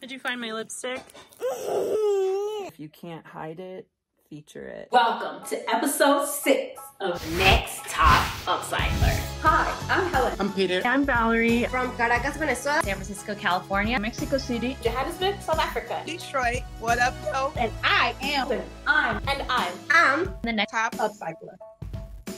Did you find my lipstick? If you can't hide it, feature it. Welcome to episode six of Next Top Upcycler. Hi, I'm Helen I'm Peter. I'm Valerie. from Caracas, Venezuela. San Francisco, California, Mexico City. Johannesburg, South Africa. Detroit. What up, yo? And I am And I'm and I'm I'm The next Top upcycler.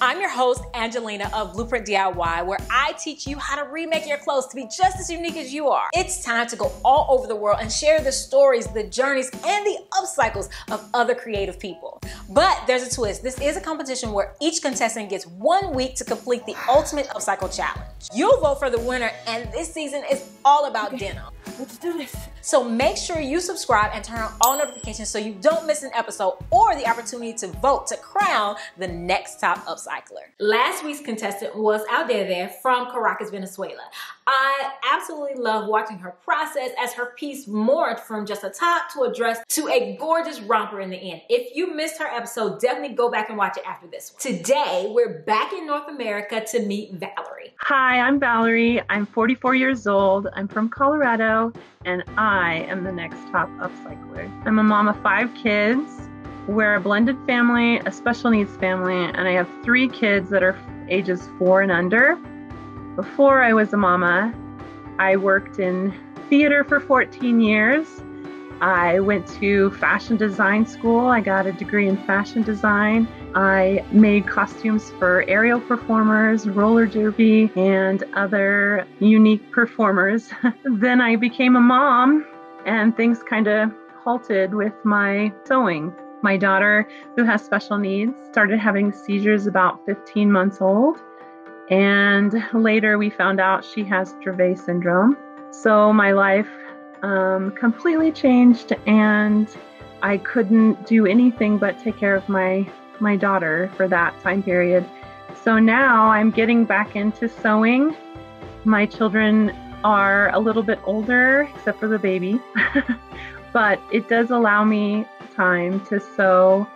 I'm your host, Angelina of Blueprint DIY, where I teach you how to remake your clothes to be just as unique as you are. It's time to go all over the world and share the stories, the journeys, and the upcycles of other creative people. But there's a twist. This is a competition where each contestant gets one week to complete the ultimate upcycle challenge. You'll vote for the winner, and this season is all about denim. Let's do this. So make sure you subscribe and turn on all notifications so you don't miss an episode or the opportunity to vote to crown the next top upcycler. Last week's contestant was Aldede from Caracas, Venezuela. I absolutely love watching her process as her piece morphed from just a top to a dress to a gorgeous romper in the end. If you missed her episode, definitely go back and watch it after this one. Today, we're back in North America to meet Valerie. Hi, I'm Valerie. I'm 44 years old. I'm from Colorado, and I am the next top upcycler. I'm a mom of five kids. We're a blended family, a special needs family, and I have three kids that are ages four and under. Before I was a mama, I worked in theater for 14 years. I went to fashion design school. I got a degree in fashion design. I made costumes for aerial performers, roller derby, and other unique performers. then I became a mom, and things kind of halted with my sewing. My daughter, who has special needs, started having seizures about 15 months old. And later we found out she has Dravet syndrome. So my life um, completely changed, and I couldn't do anything but take care of my my daughter for that time period. So now I'm getting back into sewing. My children are a little bit older, except for the baby, but it does allow me time to sew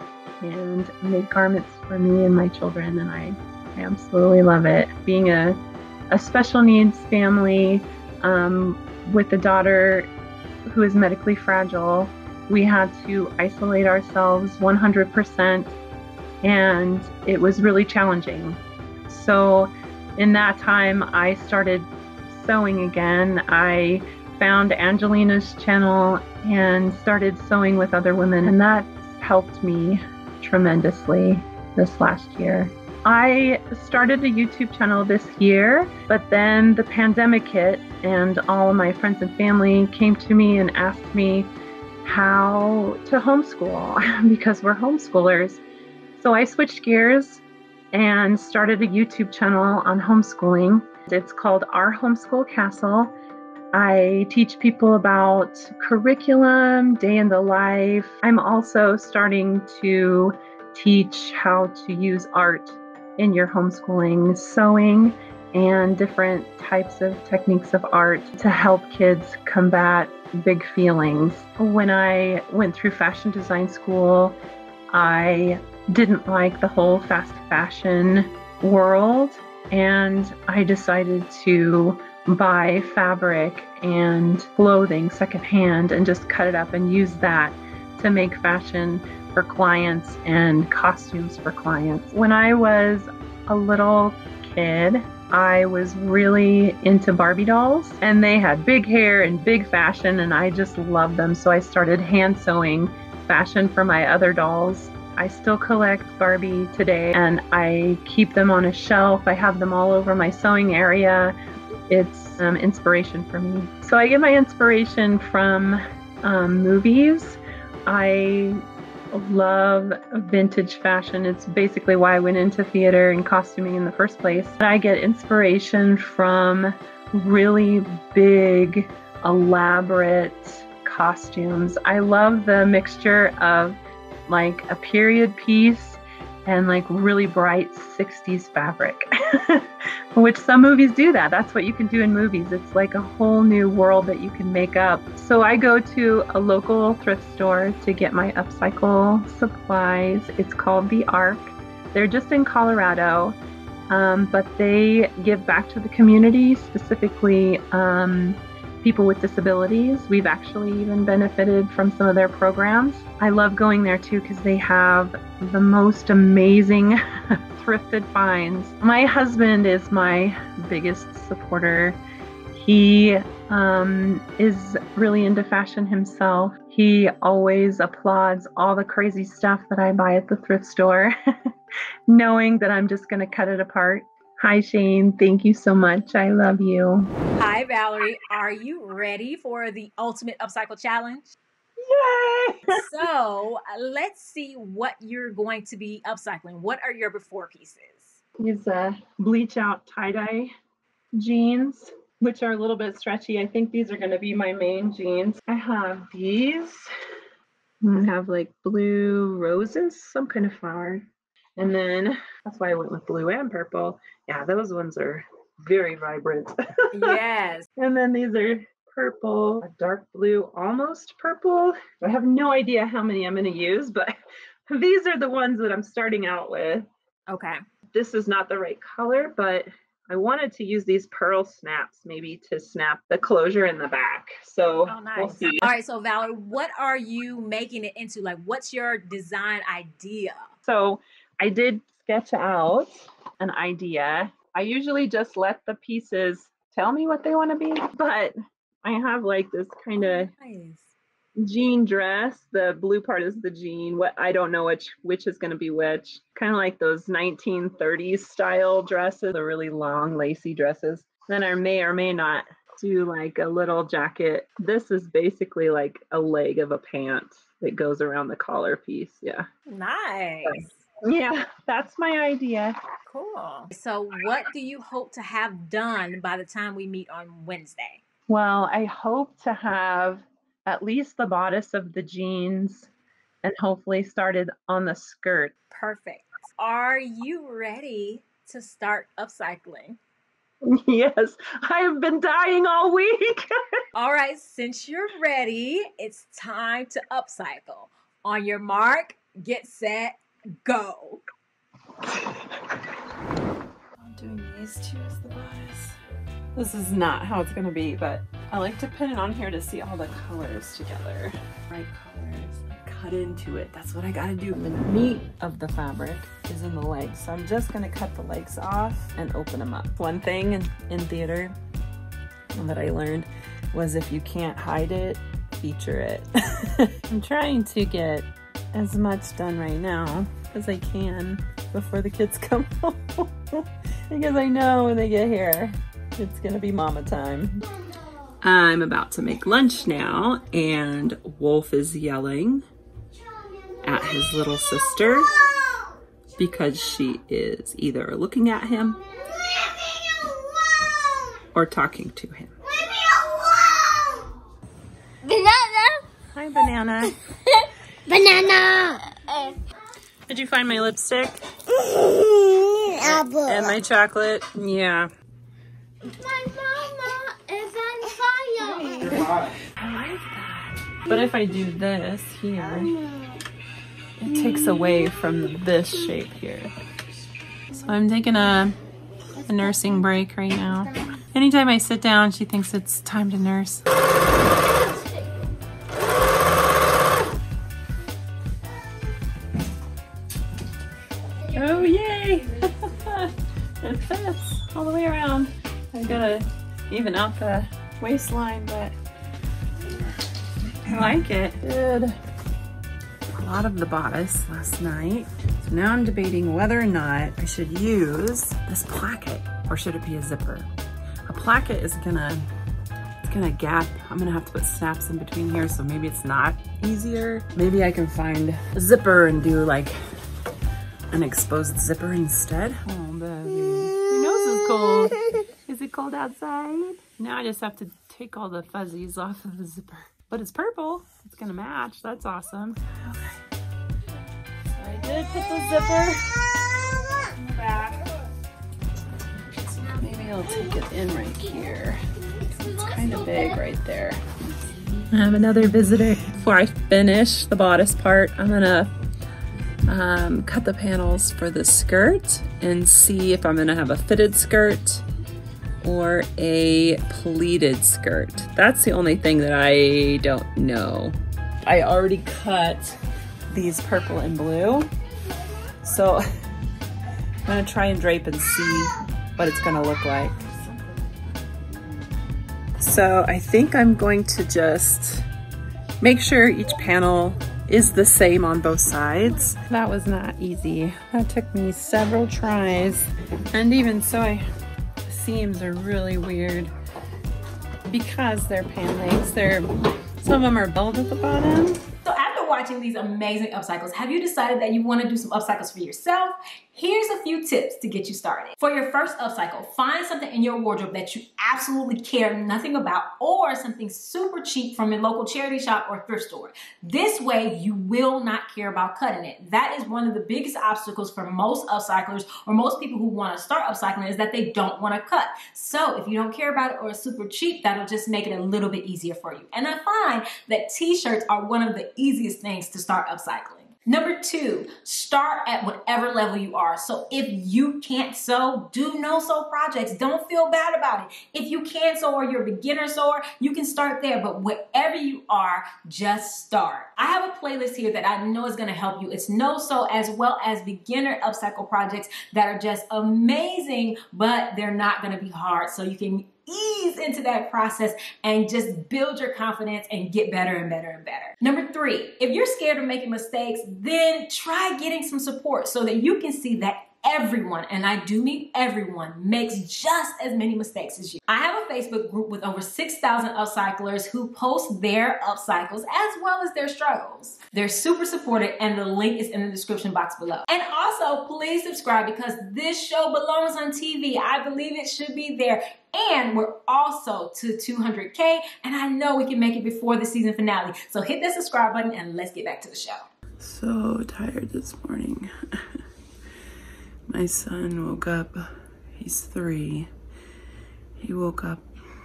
and make garments for me and my children, and I, I absolutely love it. Being a, a special needs family um, with a daughter who is medically fragile, we had to isolate ourselves 100%, and it was really challenging. So, in that time, I started sewing again. I found Angelina's channel and started sewing with other women, and that helped me tremendously this last year. I started a YouTube channel this year, but then the pandemic hit, and all of my friends and family came to me and asked me how to homeschool because we're homeschoolers. So I switched gears and started a YouTube channel on homeschooling. It's called Our Homeschool Castle. I teach people about curriculum, day in the life. I'm also starting to teach how to use art in your homeschooling, sewing, and different types of techniques of art to help kids combat big feelings. When I went through fashion design school, I didn't like the whole fast fashion world, and I decided to buy fabric and clothing secondhand and just cut it up and use that to make fashion for clients and costumes for clients. When I was a little kid, I was really into Barbie dolls and they had big hair and big fashion and I just loved them. So I started hand sewing fashion for my other dolls. I still collect Barbie today and I keep them on a shelf. I have them all over my sewing area. It's um, inspiration for me. So I get my inspiration from um, movies. I love vintage fashion. It's basically why I went into theater and costuming in the first place. I get inspiration from really big, elaborate costumes. I love the mixture of like a period piece and like really bright 60s fabric, which some movies do that. That's what you can do in movies. It's like a whole new world that you can make up. So I go to a local thrift store to get my upcycle supplies. It's called The Arc. They're just in Colorado, um, but they give back to the community, specifically um, people with disabilities. We've actually even benefited from some of their programs. I love going there too because they have the most amazing thrifted finds. My husband is my biggest supporter. He um, is really into fashion himself. He always applauds all the crazy stuff that I buy at the thrift store, knowing that I'm just going to cut it apart. Hi, Shane. Thank you so much. I love you. Hi, Valerie. Are you ready for the Ultimate Upcycle Challenge? Yay! so let's see what you're going to be upcycling. What are your before pieces? These uh, bleach out tie dye jeans, which are a little bit stretchy. I think these are going to be my main jeans. I have these. I have like blue roses, some kind of flower. And then that's why I went with blue and purple. Yeah, those ones are very vibrant. yes. And then these are purple, a dark blue, almost purple. I have no idea how many I'm going to use, but these are the ones that I'm starting out with. Okay. This is not the right color, but I wanted to use these pearl snaps maybe to snap the closure in the back. So oh, nice. we'll see. All right, so Valerie, what are you making it into? Like, what's your design idea? So I did sketch out an idea. I usually just let the pieces tell me what they want to be, but I have like this kind of Nice. jean dress. The blue part is the jean. What I don't know which which is going to be which. Kind of like those 1930s style dresses, the really long lacy dresses. Then I may or may not do like a little jacket. This is basically like a leg of a pant that goes around the collar piece. Yeah. Nice. Yeah, that's my idea. Cool. So, what do you hope to have done by the time we meet on Wednesday? Well, I hope to have at least the bodice of the jeans and hopefully started on the skirt. Perfect. Are you ready to start upcycling? Yes, I have been dying all week. All right, since you're ready, it's time to upcycle. On your mark, get set, go. I'm doing these two as the bodice. This is not how it's gonna be, but I like to pin it on here to see all the colors together. Right colors, cut into it. That's what I gotta do. The meat of the fabric is in the legs, so I'm just gonna cut the legs off and open them up. One thing in, in theater that I learned was if you can't hide it, feature it. I'm trying to get as much done right now as I can before the kids come home because I know when they get here it's gonna be mama time. I'm about to make lunch now and Wolf is yelling at his little sister because she is either looking at him or talking to him. Banana. Hi, Banana. Banana. Did you find my lipstick mm-hmm. Apple. and my chocolate? Yeah. My mama is on fire. I like that. But if I do this here, it takes away from this shape here. So I'm taking a, a nursing break right now. Anytime I sit down, she thinks it's time to nurse. Even out the waistline, but I like it. Did a lot of the bodice last night. So now I'm debating whether or not I should use this placket or should it be a zipper. A placket is gonna, it's gonna gap. I'm gonna have to put snaps in between here so maybe it's not easier. Maybe I can find a zipper and do like an exposed zipper instead. Oh, baby. Your nose is cold. Is it cold outside? Now I just have to take all the fuzzies off of the zipper. But it's purple. It's gonna match. That's awesome. Okay. So I did put the zipper in the back. Maybe I'll take it in right here. It's kind of big right there. I have another visitor. Before I finish the bodice part, I'm gonna um, cut the panels for the skirt and see if I'm gonna have a fitted skirt or a pleated skirt. That's the only thing that I don't know. I already cut these purple and blue. So I'm gonna try and drape and see what it's gonna look like. So I think I'm going to just make sure each panel is the same on both sides. That was not easy. That took me several tries. And even so, I, the seams are really weird because they're pan legs. They're, some of them are belled at the bottom so after watching these amazing upcycles, have you decided that you want to do some upcycles for yourself? Here's a few tips to get you started. For your first upcycle, find something in your wardrobe that you absolutely care nothing about or something super cheap from a local charity shop or thrift store. This way, you will not care about cutting it. That is one of the biggest obstacles for most upcyclers or most people who want to start upcycling is that they don't want to cut. So if you don't care about it or it's super cheap, that'll just make it a little bit easier for you. And I find that t-shirts are one of the easiest things to start upcycling. Number two, start at whatever level you are. So if you can't sew, do no sew projects. Don't feel bad about it. If you can sew or you're a beginner sewer, you can start there. But wherever you are, just start. I have a playlist here that I know is going to help you. It's no sew as well as beginner upcycle projects that are just amazing, but they're not going to be hard. So you can ease into that process and just build your confidence and get better and better and better. Number three, if you're scared of making mistakes, then try getting some support so that you can see that everyone, and I do mean everyone, makes just as many mistakes as you. I have a Facebook group with over 6,000 upcyclers who post their upcycles as well as their struggles. They're super supported and the link is in the description box below. And also, please subscribe because this show belongs on TV. I believe it should be there. And we're also to 200K, and I know we can make it before the season finale. So hit that subscribe button and let's get back to the show. So tired this morning. My son woke up, he's three. He woke up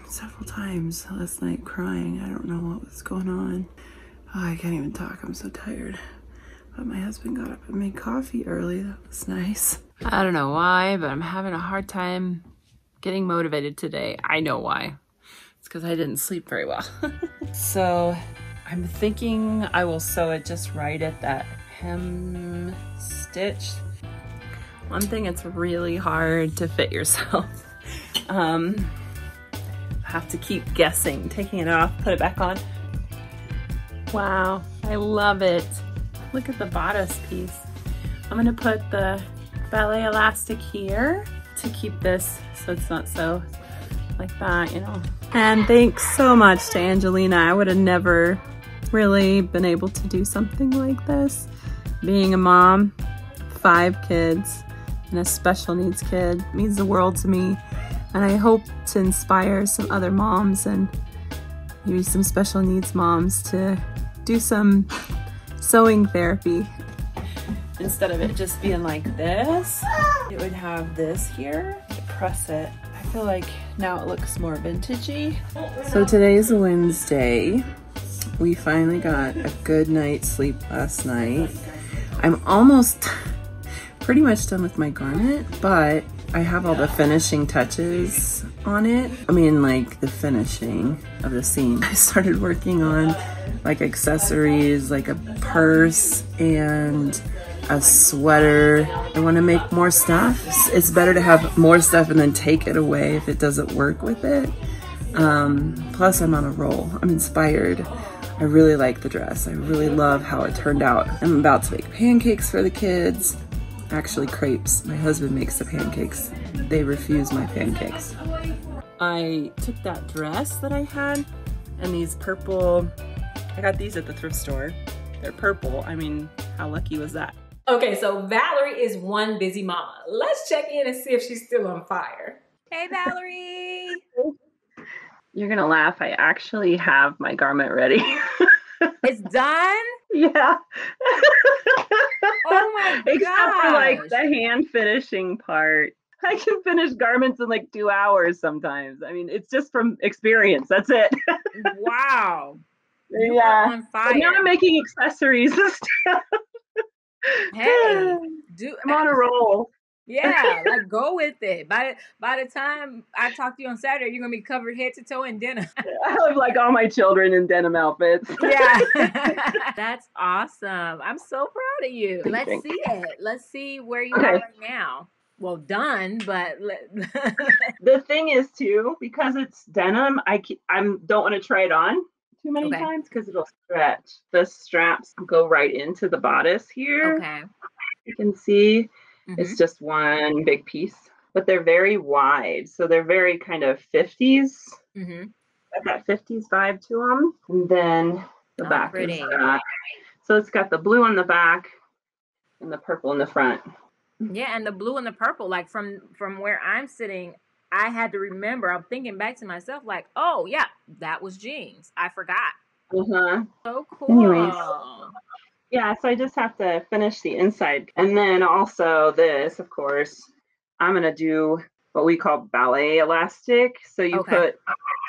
several times last night crying. I don't know what was going on. Oh, I can't even talk, I'm so tired. But my husband got up and made coffee early, that was nice. I don't know why, but I'm having a hard time getting motivated today. I know why. It's because I didn't sleep very well. so I'm thinking I will sew it just right at that hem stitch one thing it's really hard to fit yourself. Um, have to keep guessing, taking it off, put it back on. Wow, I love it. Look at the bodice piece. I'm gonna put the ballet elastic here to keep this so it's not so like that, you know. And thanks so much to Angelina. I would have never really been able to do something like this. Being a mom, five kids, and a special needs kid means the world to me. And I hope to inspire some other moms and maybe some special needs moms to do some sewing therapy. Instead of it just being like this, it would have this here to press it. I feel like now it looks more vintagey. So today's Wednesday. We finally got a good night's sleep last night. I'm almost pretty much done with my garment, but I have all the finishing touches on it. I mean, like the finishing of the seam. I started working on like accessories, like a purse and a sweater. I want to make more stuff. It's better to have more stuff and then take it away if it doesn't work with it. Um, plus, I'm on a roll. I'm inspired. I really like the dress. I really love how it turned out. I'm about to make pancakes for the kids actually crepes. My husband makes the pancakes. They refuse my pancakes. I took that dress that I had and these purple, I got these at the thrift store. They're purple. I mean, how lucky was that? Okay, so Valerie is one busy mama. Let's check in and see if she's still on fire. Hey, Valerie. You're gonna laugh. I actually have my garment ready. it's done? Yeah. oh my god. Except for like the hand finishing part. I can finish garments in like two hours sometimes. I mean, it's just from experience. That's it. wow. You yeah. Now I'm making accessories and stuff. Hey, do I'm on a roll. Yeah, like go with it. By by the time I talk to you on Saturday, you're gonna be covered head to toe in denim. I have like all my children in denim outfits. yeah, that's awesome. I'm so proud of you. Let's see it. Let's see where you Okay. are right now. Well, done, but the thing is too, because it's denim, I I'm don't want to try it on too many Okay. times because it'll stretch. The straps go right into the bodice here. okay. You can see Mhm. it's just one big piece, but they're very wide, so they're very kind of 50s. Mhm. got that 50s vibe to them. And then the Oh, back pretty. So it's got the blue on the back and the purple in the front. Yeah, and the blue and the purple, like from from where I'm sitting, I had to remember. I'm thinking back to myself, like, oh yeah, that was jeans. I forgot. Uh-huh. So cool. Anyways. Yeah, so I just have to finish the inside. And then also this, of course, I'm gonna do what we call ballet elastic. So you Okay. put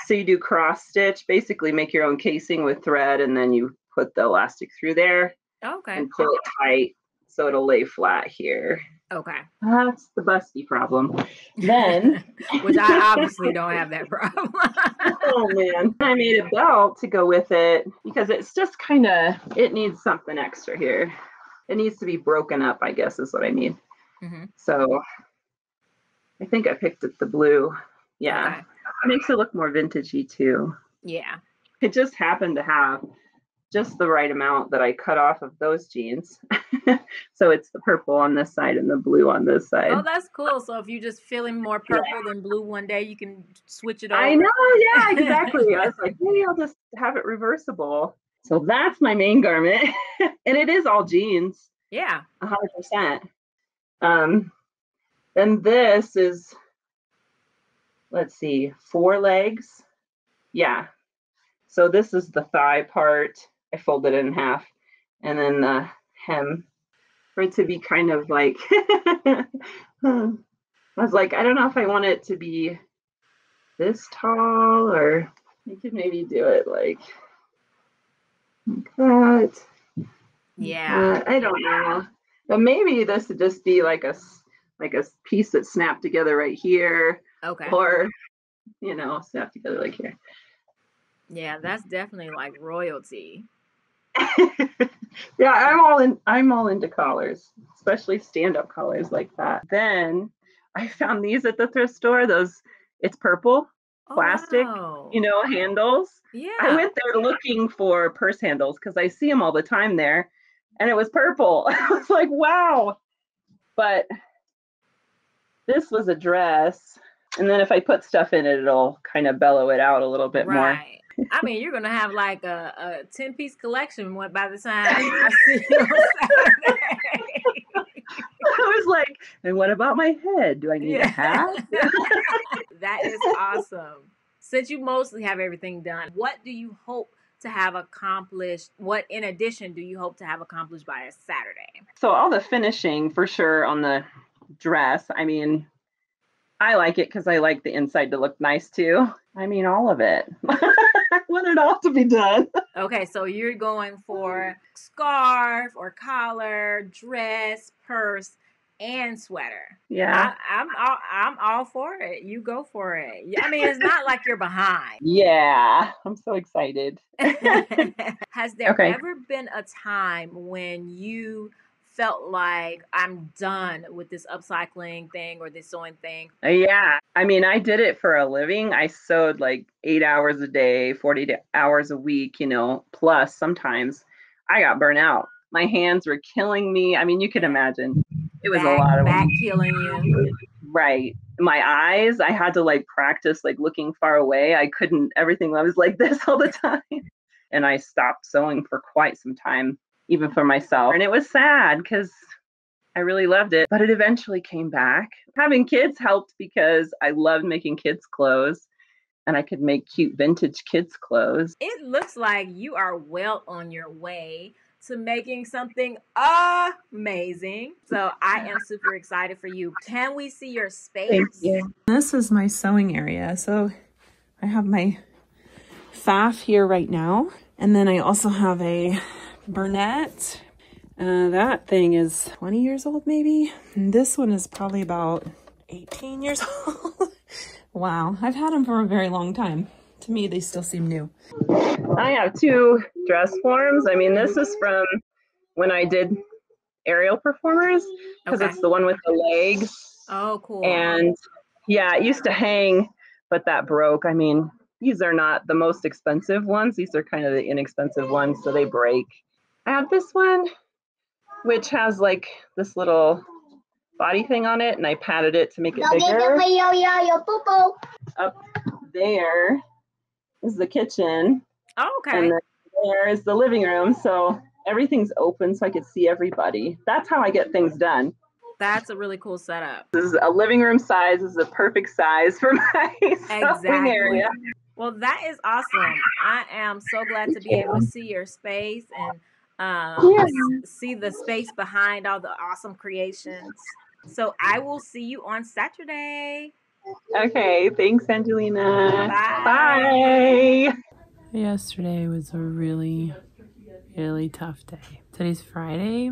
so you do cross stitch, basically make your own casing with thread and then you put the elastic through there oh, Okay. and pull it tight so it'll lay flat here. Okay. That's the busty problem. Then Which I obviously don't have that problem. oh man i made a belt to go with it because it's just kind of it needs something extra here it needs to be broken up i guess is what i need Mhm. so i think i picked it the blue yeah Okay. it makes it look more vintagey too Yeah. it just happened to have just the right amount that i cut off of those jeans so it's the purple on this side and the blue on this side Oh, that's cool. So if you're just feeling more purple than blue one day, you can switch it over. I know, yeah, exactly. I was like, maybe I'll just have it reversible. So that's my main garment. and it is all jeans, Yeah. a hundred percent. Um and this is let's see, four legs. Yeah. So this is the thigh part. I folded it in half. And then the hem for it to be kind of like I was like, I don't know if I want it to be this tall or you could maybe do it like like that. Yeah. Uh, I don't know. But maybe this would just be like a like a piece that snapped together right here Okay. or you know, snapped together like here. Yeah, that's definitely like royalty. yeah, I'm all in I'm all into collars, especially stand-up collars like that. Then I found these at the thrift store, those it's purple, Oh, Plastic, wow. you know, handles. Yeah. I went there looking for purse handles because I see them all the time there, and it was purple. I was like, wow. But this was a dress, and then if I put stuff in it, it'll kind of bellow it out a little bit more. Right. I mean, you're gonna have like a, a ten piece collection by the time I see you on Saturday. I was like, and what about my head? Do I need a hat? that is awesome. Since you mostly have everything done, what do you hope to have accomplished? What, in addition, do you hope to have accomplished by a Saturday? So all the finishing for sure on the dress. I mean, I like it because I like the inside to look nice too. I mean, all of it. I want it all to be done. Okay, so you're going for scarf or collar, dress, purse, and sweater. Yeah. I, I'm all, I'm all for it. You go for it. I mean, it's not like you're behind. Yeah. I'm so excited. Has there Okay. ever been a time when you felt like I'm done with this upcycling thing or this sewing thing? Uh, Yeah. I mean, I did it for a living. I sewed like eight hours a day, 40 hours a week, you know, plus sometimes I got burnt out. My hands were killing me. I mean, you can imagine it was back, a lot of back killing you. Right. My eyes, I had to like practice like looking far away. I couldn't, everything I was like this all the time. And I stopped sewing for quite some time, even for myself. And it was sad because I really loved it, but it eventually came back. Having kids helped because I loved making kids' clothes and I could make cute vintage kids' clothes. It looks like you are well on your way to making something amazing. So I am super excited for you. Can we see your space? You. This is my sewing area. So I have my Pfaff here right now. And then I also have a Bernette Uh, that thing is 20 years old, maybe. And this one is probably about 18 years old. wow, I've had them for a very long time. To me, they still seem new. I have two dress forms. I mean, this is from when I did aerial performers because Okay. it's the one with the legs. Oh, cool. And yeah, it used to hang, but that broke. I mean, these are not the most expensive ones. These are kind of the inexpensive ones, so they break. I have this one, which has like this little body thing on it, and I padded it to make it bigger. Up there is the kitchen, oh, okay. and then there is the living room. So everything's open, so I could see everybody. That's how I get things done. That's a really cool setup. This is a living room size. This is a perfect size for my sewing Exactly. area. Well, that is awesome. I am so glad to be able to see your space and um, Yeah. see the space behind all the awesome creations. So I will see you on Saturday. Okay, thanks, Angelina. Bye. Bye. Yesterday was a really, really tough day. Today's Friday,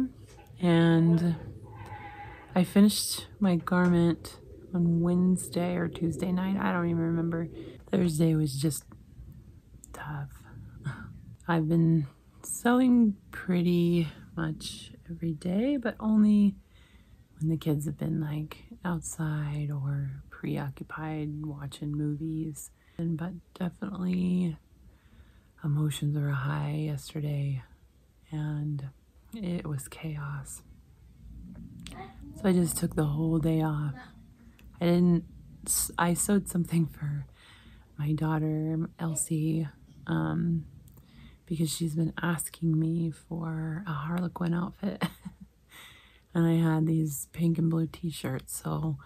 and I finished my garment on Wednesday or Tuesday night. I don't even remember. Thursday was just tough. I've been sewing pretty much every day, but only when the kids have been like outside or preoccupied watching movies. And but definitely emotions were high yesterday and it was chaos. So I just took the whole day off. I didn't I sewed something for my daughter Elsie um because she's been asking me for a harlequin outfit. and I had these pink and blue t-shirts, so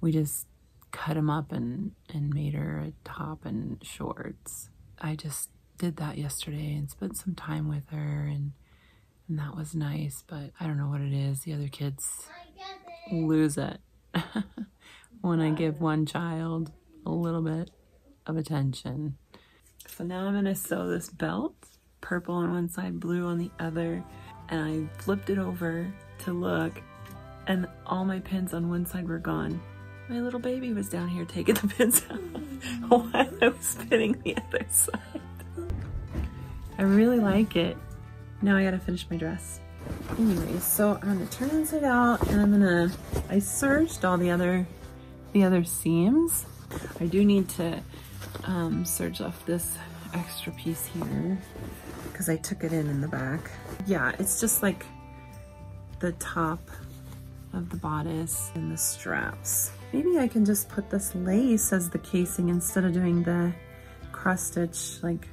we just cut them up and and made her a top and shorts. I just did that yesterday and spent some time with her and and that was nice, but I don't know what it is. The other kids lose it when I give one child a little bit of attention. So now I'm gonna sew this belt, purple on one side, blue on the other, and I flipped it over to look, and all my pins on one side were gone. My little baby was down here taking the pins out while I was pinning the other side. I really like it. Now I gotta finish my dress. Anyways, so I'm gonna turn inside out and I'm gonna, I searched all the other, the other seams. I do need to um, serge off this extra piece here because I took it in in the back. Yeah, it's just like the top of the bodice and the straps. Maybe I can just put this lace as the casing instead of doing the cross stitch like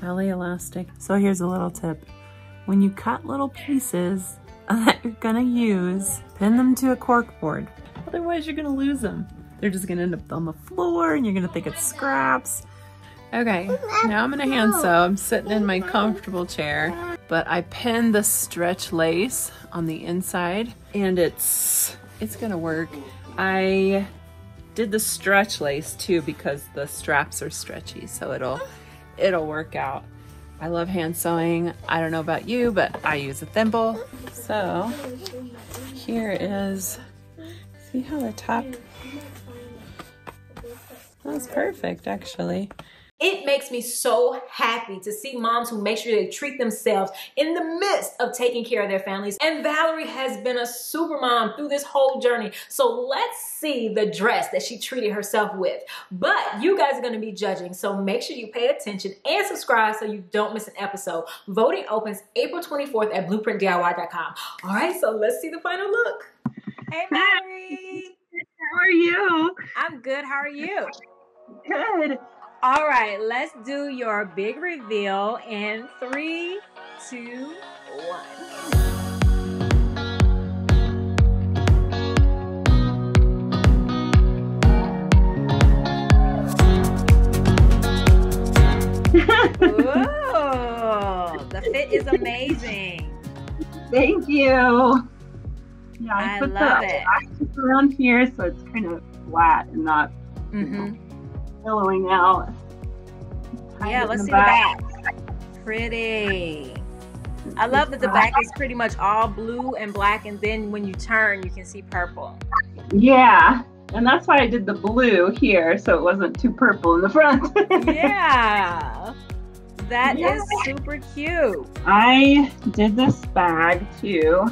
ballet elastic. So here's a little tip. When you cut little pieces that you're gonna use, pin them to a cork board. Otherwise you're gonna lose them. They're just gonna end up on the floor and you're gonna think it's scraps. Okay, now I'm gonna hand sew. I'm sitting in my comfortable chair, but I pinned the stretch lace on the inside and it's it's gonna work. I did the stretch lace too because the straps are stretchy, so it'll it'll work out. I love hand sewing. I don't know about you, but I use a thimble. So here is see how the top that's perfect actually. It makes me so happy to see moms who make sure they treat themselves in the midst of taking care of their families. And Valerie has been a super mom through this whole journey. So let's see the dress that she treated herself with. But you guys are going to be judging. So make sure you pay attention and subscribe so you don't miss an episode. Voting opens April 24th at blueprintdiy.com. All right, so let's see the final look. Hey, Valerie. How are you? I'm good. How are you? Good. All right, let's do your big reveal in three, two, one. Ooh, the fit is amazing. Thank you. Yeah, I, I put love the it. around here so it's kind of flat and not hmm billowing out. Yeah, let's see the back. Pretty. I love that the back is pretty much all blue and black, and then when you turn, you can see purple. Yeah. And that's why I did the blue here, so it wasn't too purple in the front. yeah. That Yeah. is super cute. I did this bag too.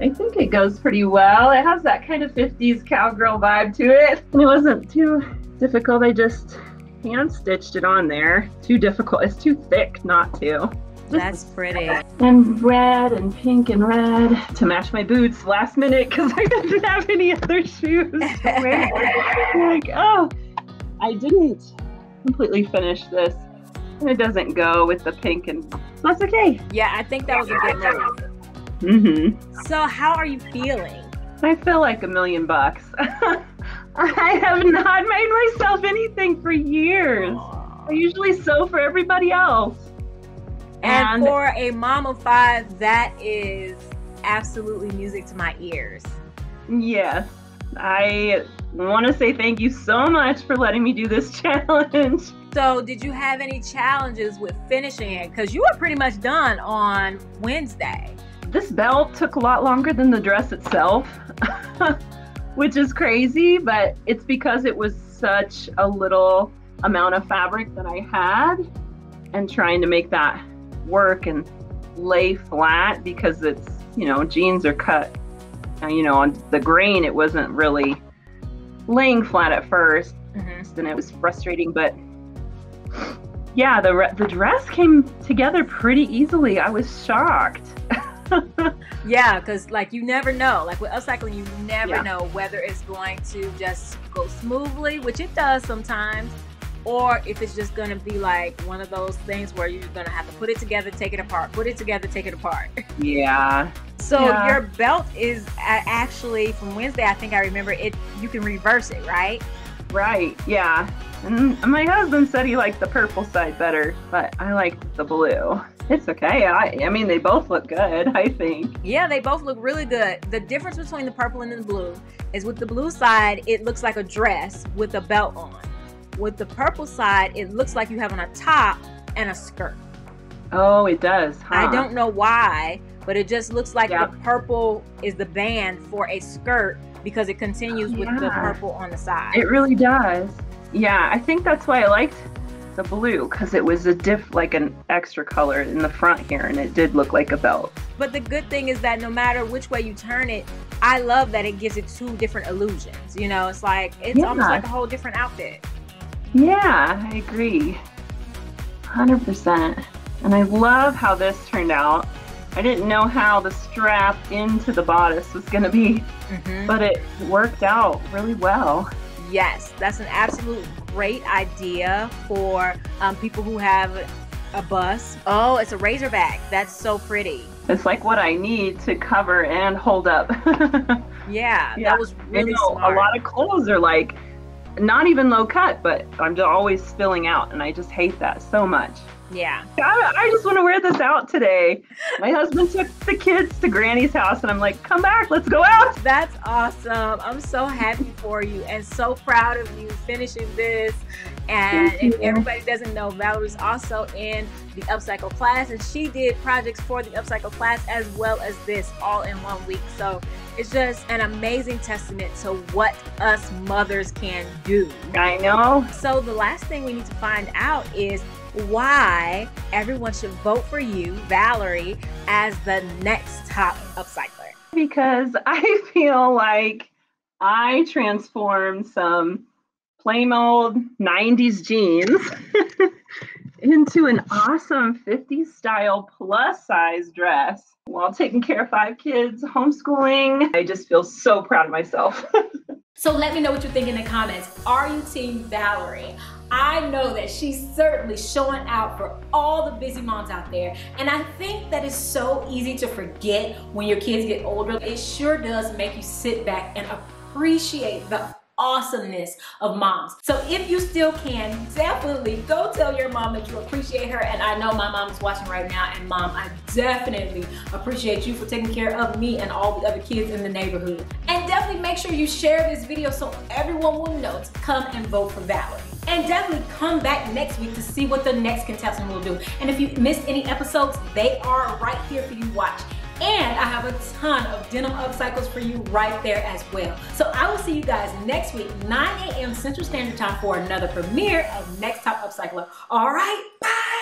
I think it goes pretty well. It has that kind of 50s cowgirl vibe to it. And it wasn't too difficult. I just hand stitched it on there. Too difficult. It's too thick not to. That's pretty. And red and pink and red to match my boots last minute because I didn't have any other shoes to wear. like, oh, I didn't completely finish this. And it doesn't go with the pink and that's okay. Yeah, I think that was a good move. Mm-hmm. So, how are you feeling? I feel like a million bucks. I have not made myself anything for years. I usually sew for everybody else. And, And- for a mom of five, that is absolutely music to my ears. Yes, I want to say thank you so much for letting me do this challenge. So, did you have any challenges with finishing it? Because you were pretty much done on Wednesday. This belt took a lot longer than the dress itself, which is crazy, but it's because it was such a little amount of fabric that I had and trying to make that work and lay flat because it's, you know, jeans are cut, uh, you know, on the grain, it wasn't really laying flat at first Mm-hmm. and it was frustrating, but yeah, the, re- the dress came together pretty easily. I was shocked. Yeah, because like you never know. Like with upcycling, you never Yeah. know whether it's going to just go smoothly, which it does sometimes, or if it's just gonna be like one of those things where you're gonna have to put it together, take it apart, put it together, take it apart. yeah. So Yeah. your belt is actually from Wednesday. I think I remember it. You can reverse it, right? Right, yeah. And my husband said he liked the purple side better, but I liked the blue. It's okay. I, I mean, they both look good, I think. Yeah, they both look really good. The difference between the purple and the blue is with the blue side, it looks like a dress with a belt on. With the purple side, it looks like you have on a top and a skirt. Oh, it does. Huh? I don't know why, but it just looks like the purple is the band for a skirt because it continues with the purple on the side. It really does. Yeah, I think that's why I liked the blue because it was a diff, like an extra color in the front here, and it did look like a belt. But the good thing is that no matter which way you turn it, I love that it gives it two different illusions. You know, it's like it's Yeah. almost like a whole different outfit. Yeah, I agree. 100%. And I love how this turned out. I didn't know how the strap into the bodice was going to be, Mhm. but it worked out really well. Yes, that's an absolute great idea for um, people who have a bus. Oh, it's a razorback. That's so pretty. It's like what I need to cover and hold up. Yeah, Yeah, that was I really know smart. a lot of clothes are like not even low cut, but I'm just always spilling out, and I just hate that so much. yeah. I, I just want to wear this out today. My husband took the kids to Granny's house, and I'm like, come back, let's go out. That's awesome. I'm so happy for you and so proud of you finishing this. And if everybody doesn't know, Valerie's also in the Upcycle class, and she did projects for the Upcycle class as well as this all in one week. So it's just an amazing testament to what us mothers can do. I know. So the last thing we need to find out is why everyone should vote for you, Valerie, as the next top upcycler. because I feel like I transformed some plain old 90s jeans into an awesome 50s style plus size dress while taking care of five kids, homeschooling. I just feel so proud of myself. So let me know what you think in the comments. Are you Team Valerie? I know that she's certainly showing out for all the busy moms out there. And I think that it's so easy to forget when your kids get older. It sure does make you sit back and appreciate the awesomeness of moms. So if you still can, definitely go tell your mom that you appreciate her. And I know my mom is watching right now. And mom, I definitely appreciate you for taking care of me and all the other kids in the neighborhood. And definitely make sure you share this video so everyone will know to come and vote for Valerie. And definitely come back next week to see what the next contestant will do. And if you missed any episodes, they are right here for you to watch. And I have a ton of denim upcycles for you right there as well. So I will see you guys next week, 9 a.m. Central Standard Time for another premiere of Next Top Upcycler. All right, bye.